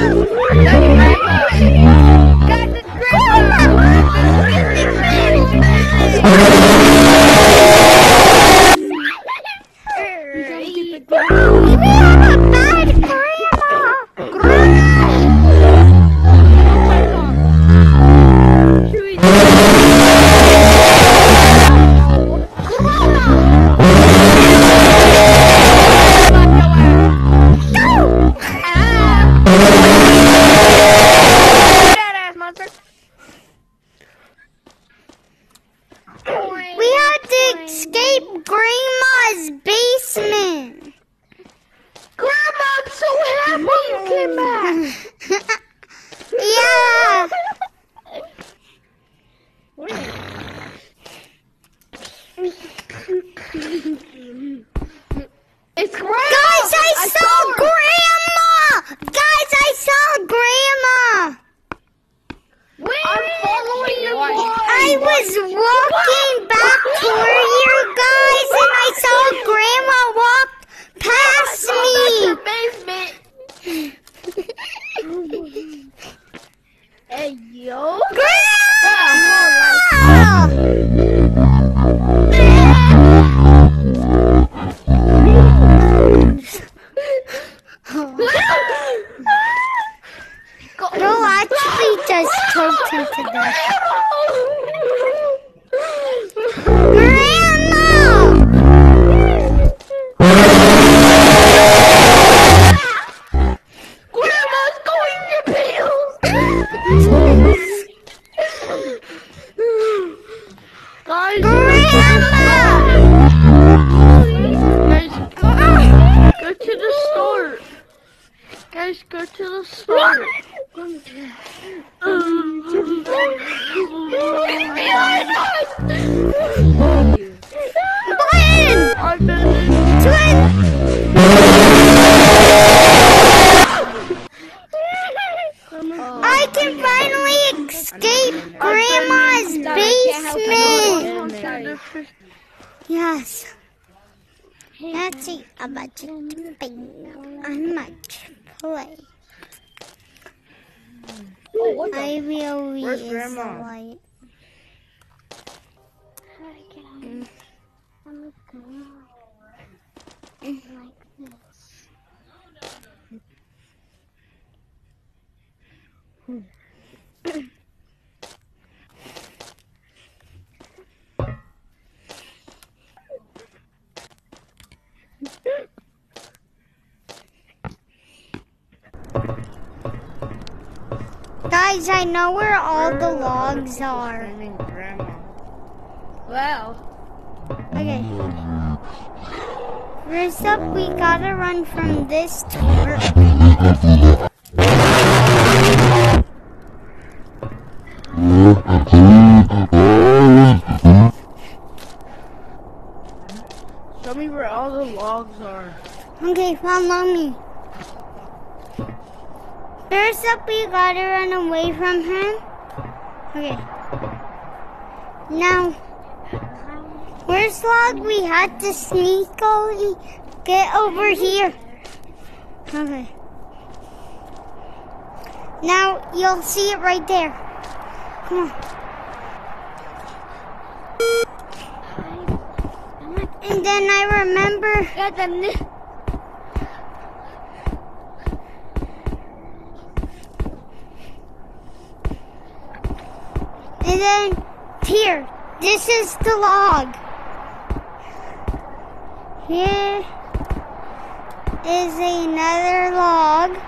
Thank you. Can finally escape Grandma's basement! Yes. Let's see about to thing on my play. I will Where's use Grandma? the light. Guys, I know where all the logs are. Wow. Okay. First up, we gotta run from this door. Show me where all the logs are. Okay, follow me. First up, we gotta run away from him. Okay. Now, where's log? We had to sneakily get over here. Okay. Now, you'll see it right there. Come on. And then I remember Then here, this is the log. Here is another log.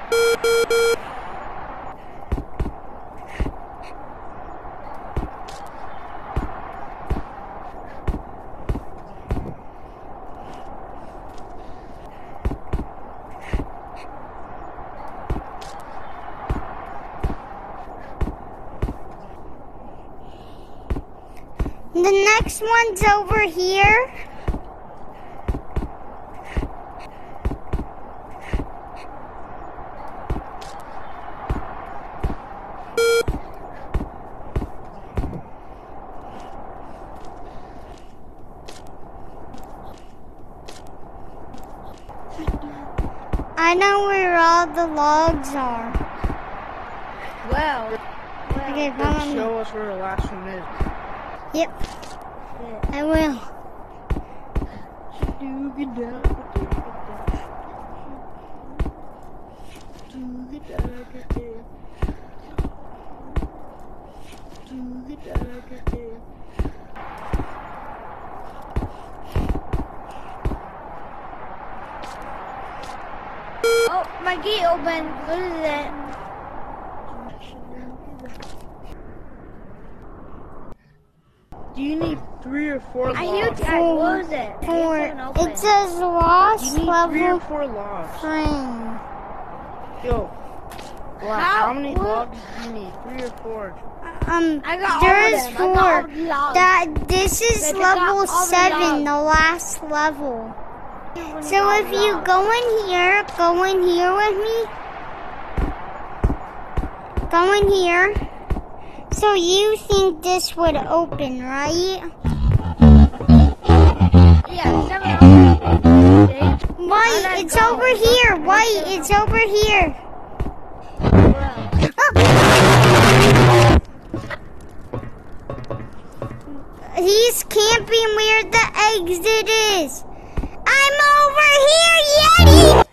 The next one's over here. I know where all the logs are. Okay, Then show us where the last one is. Yep, I will. Oh, my gate open. What is it? Do you need three or four I logs? hear. I, what was it? I Four. hear someone. It says lost You need three or level four logs. frame. Yo, Wow, how, many logs do you need? Three or four? Um, I got all there's of them. I got all four. the logs. That this is I level all the seven, the last level. So if you go in here, go in here with me. Go in here. So you think this would open, right? White, it's over here. White, it's over here. Oh. He's camping where the exit is. I'm over here, Yeti!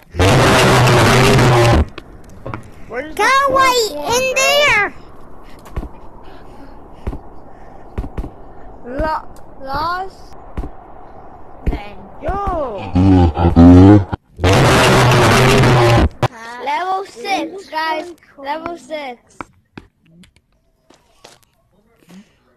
Go, White, in there. Lo- lost. Then Yo! level six, guys. Level six.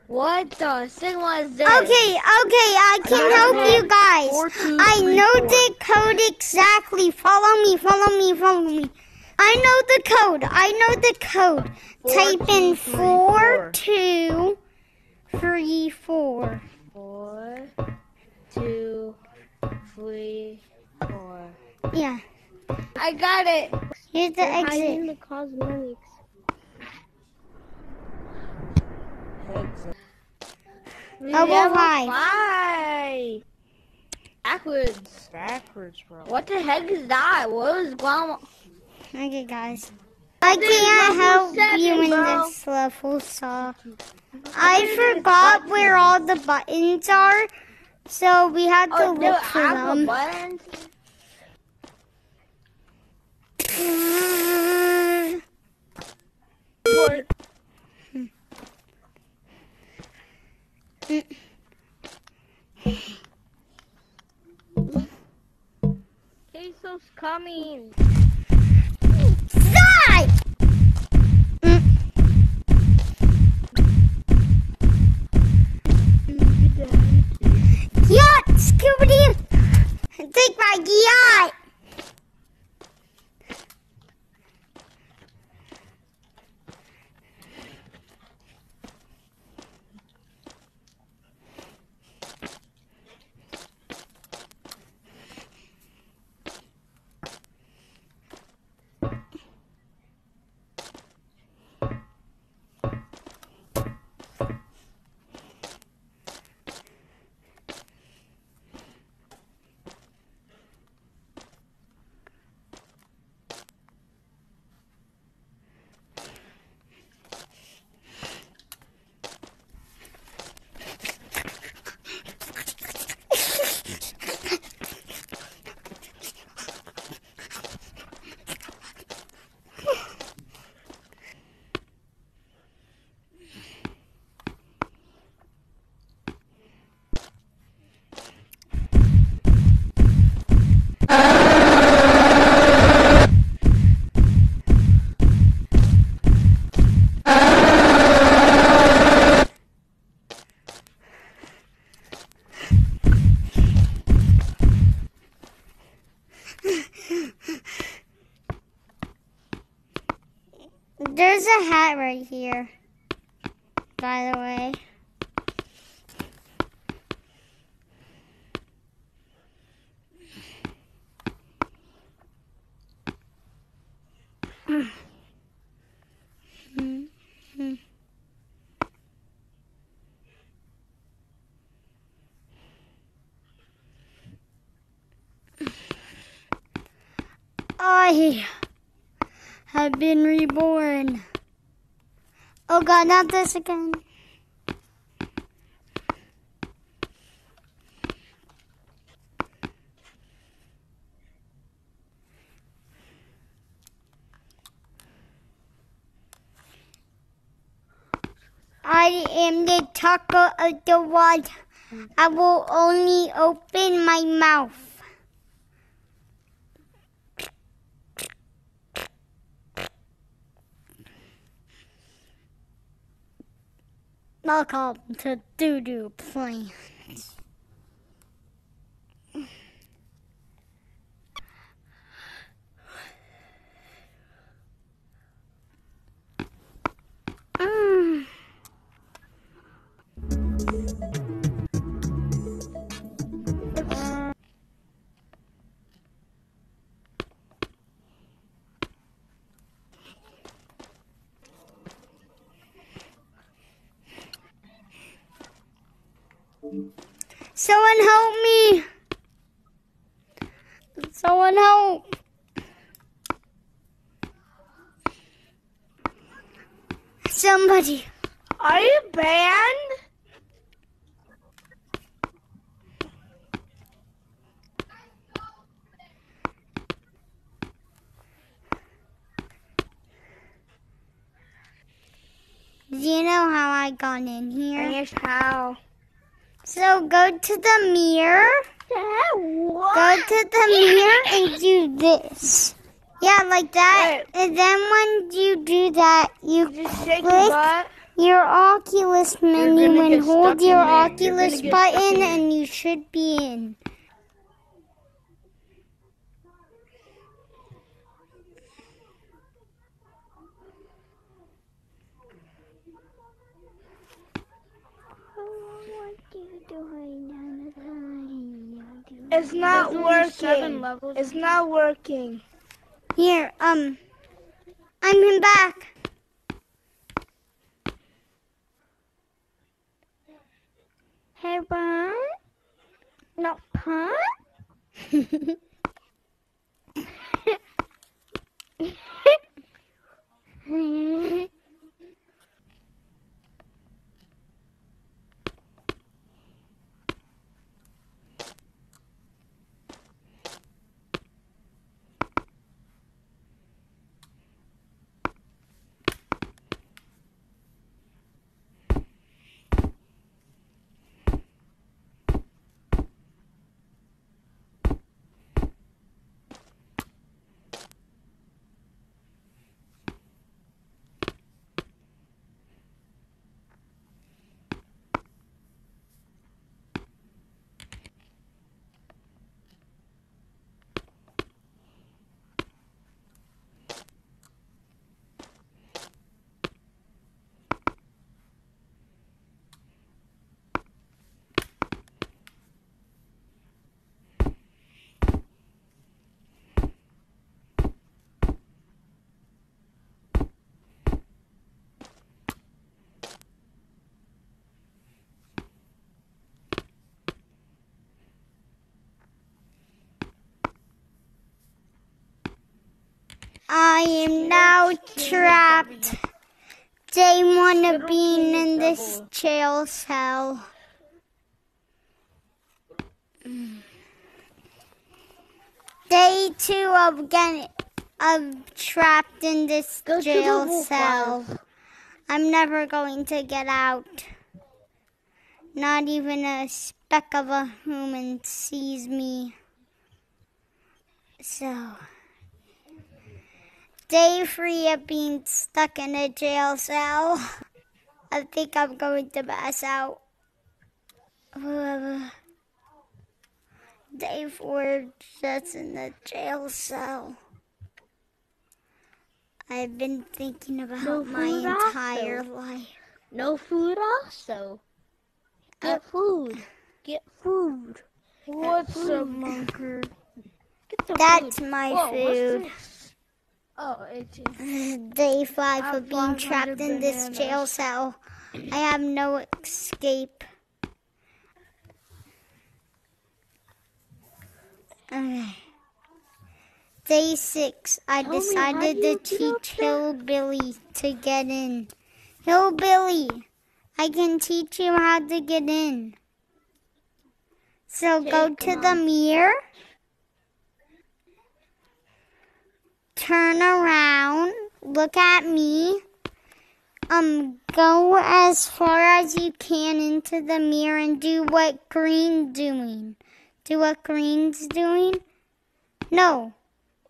What the sigma is this? Okay, okay, I can help you guys. Four, two, I three, know four. the code exactly. Follow me, follow me, follow me. I know the code. I know the code. Four, Type two, in three, four, four. two, three, four. Four, two, three, four. Yeah, I got it. here's the exit. the cosmetics. Exit. Level five. Five. Backwards. Backwards, bro. What the heck is that? What is going on? Okay, guys. I can't help seven, you in bro. this level, so I forgot where all the buttons are, so we had to Oh, look for them. buttons. Hmm. Queso's coming. My! There's a hat right here, by the way. I have been reborn. Oh god, not this again. I am the taco of the world. I will only open my mouth. Welcome to Doo Doo Plans. Someone help me! Someone help! Somebody. Are you banned? Do you know how I got in here? Yes, how? So go to the mirror. What? Go to the mirror and do this. Yeah, like that. Wait. And then when you do that, you Just shake your click butt. your Oculus menu and hold your in there. You're Oculus gonna get stuck button and you should be in. It's not There's working. It's not working. Here, um, I'm in back. Hey, Brian. No, huh? I am now trapped. Day one of being in this jail cell. Day two of getting of trapped in this Go jail cell. I'm never going to get out. Not even a speck of a human sees me. So, day three of being stuck in a jail cell. I think I'm going to pass out. Day four, just in the jail cell. I've been thinking about No my entire also. life. No food also. Get uh, food. Get food. What's a the That's food. my Whoa, food. Oh, it's Day five of being 500 trapped in this jail cell. I have no escape. Okay. Day six, I Tell decided you to teach? Hillbilly to get in. Hillbilly, I can teach you how to get in. So go to come the mirror. Turn around. Look at me. Um, go as far as you can into the mirror and do what green's doing. Do what green's doing? No.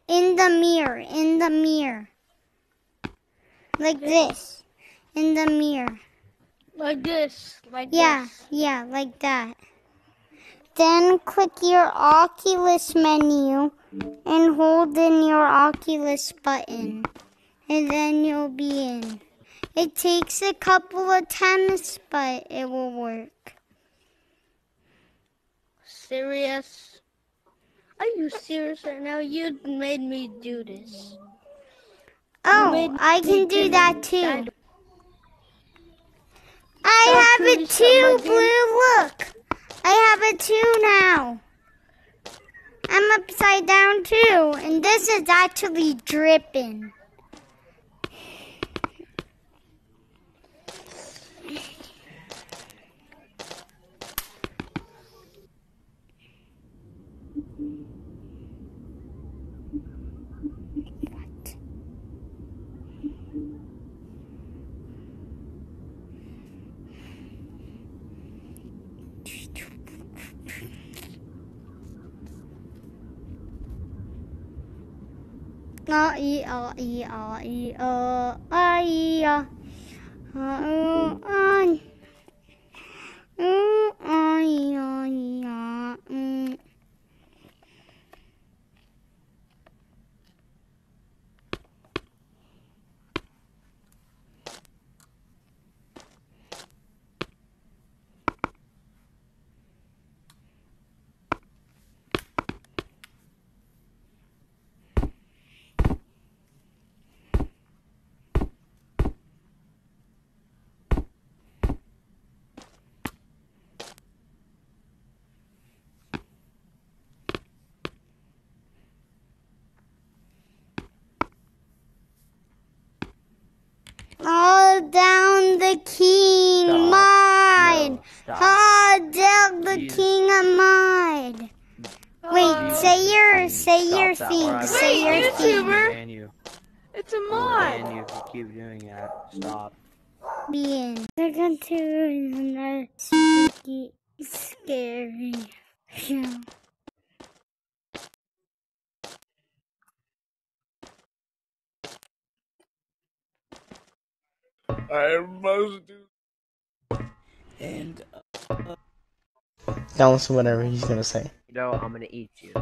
In the mirror. In the mirror. Like this. In the mirror. like this. Like this Yeah, this. yeah, like that. Then click your Oculus menu and hold in your Oculus button. And then you'll be in. It takes a couple of attempts, but it will work. Serious? Are you serious right now? You made me do this. Oh, I can do do that too. I have it too. Blue. It too now. I'm upside down too, and this is actually dripping. A e a e a e a a e a a u a u a e a e a mm. All down the king Stop. mine. No, stop. All down the Jeez. king of mine. Wait, say your say Stop your that thing. line. Say Wait, your YouTuber. Ban you. It's a Ban mod. you if you keep doing that. Stop. Being they're going to another spooky, scary show. I must do. And Don't listen to whatever he's gonna say. you know I'm gonna eat you.